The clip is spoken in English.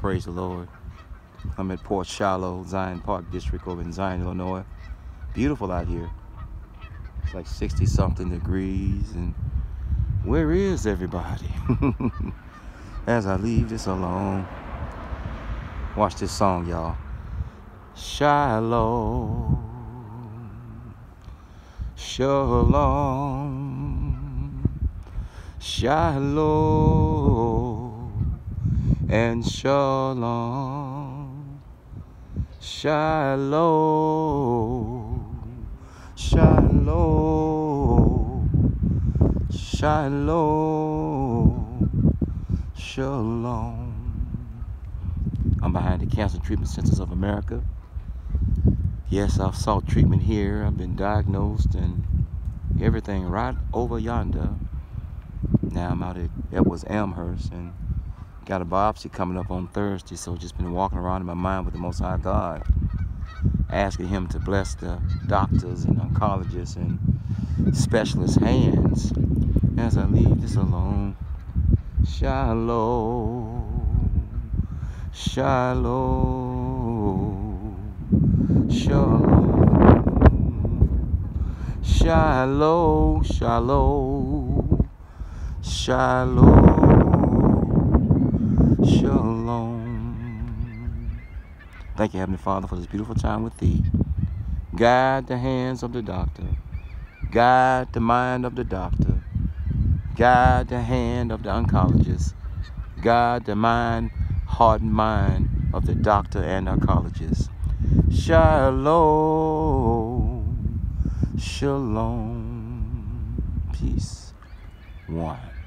Praise the Lord. I'm at Port Shiloh, Zion Park District over in Zion, Illinois. Beautiful out here. It's like 60 something degrees. And where is everybody? As I leave this alone. Watch this song, y'all. Shiloh. Shalom. Shiloh and Shalom. Shalom. Shalom. Shiloh. Shalom. I'm behind the Cancer Treatment Centers of America. Yes, I've sought treatment here. I've been diagnosed and everything right over yonder. Now I'm out at Edwards Elmhurst and got a biopsy coming up on Thursday, so just been walking around in my mind with the Most High God, asking Him to bless the doctors and oncologists and specialist hands as I leave this alone. Shalom, Shalom. Shalom. Shalom, shalom, shalom, shalom. Thank you, Heavenly Father, for this beautiful time with Thee. Guide the hands of the doctor. Guide the mind of the doctor. Guide the hand of the oncologist. Guide the mind, heart, and mind of the doctor and oncologist. Shalom. Shalom. Peace. One.